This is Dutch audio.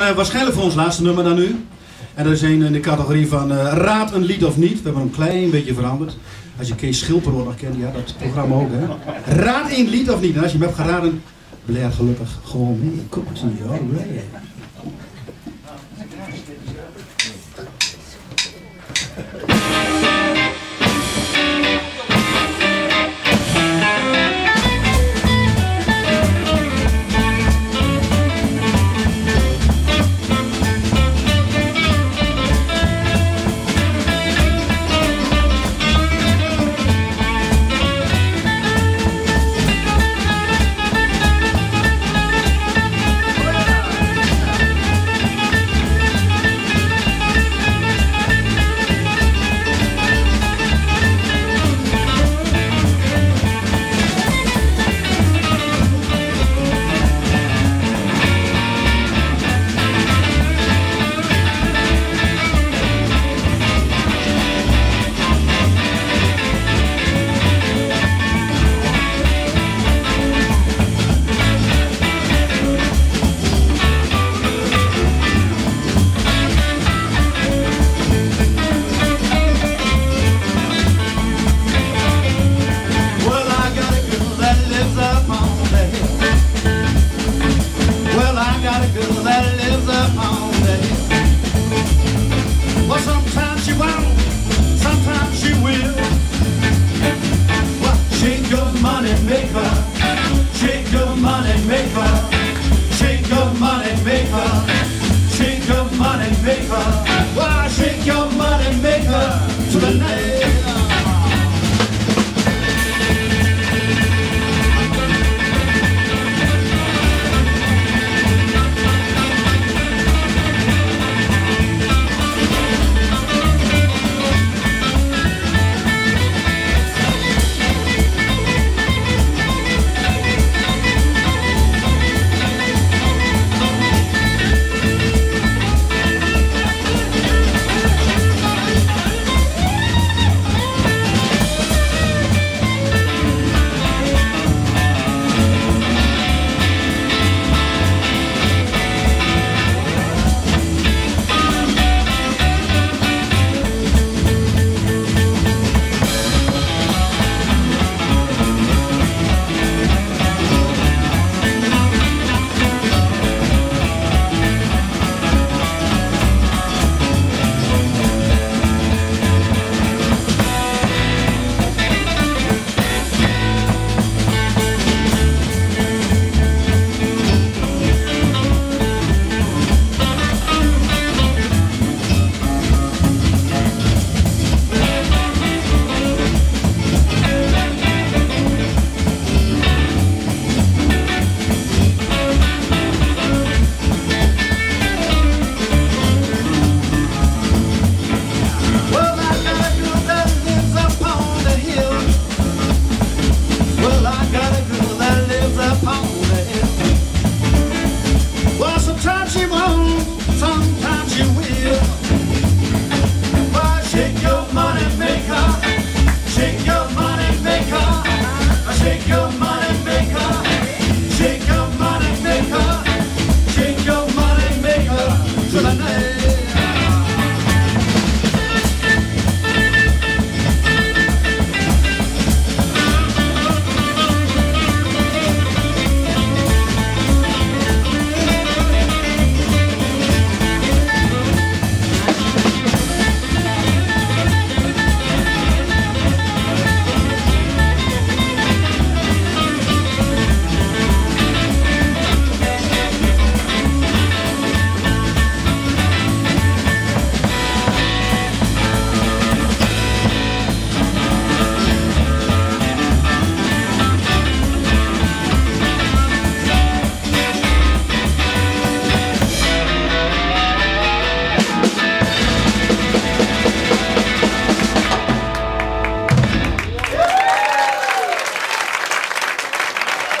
Uh, waarschijnlijk voor ons laatste nummer dan nu. En dat is een in de categorie van uh, Raad een lied of niet. We hebben hem een klein beetje veranderd. Als je Kees Schilperoor nog kent, ja, dat programma ook, hè. Raad een lied of niet. En als je hem hebt geraden, blijf gelukkig gewoon mee. Kom, je, alright.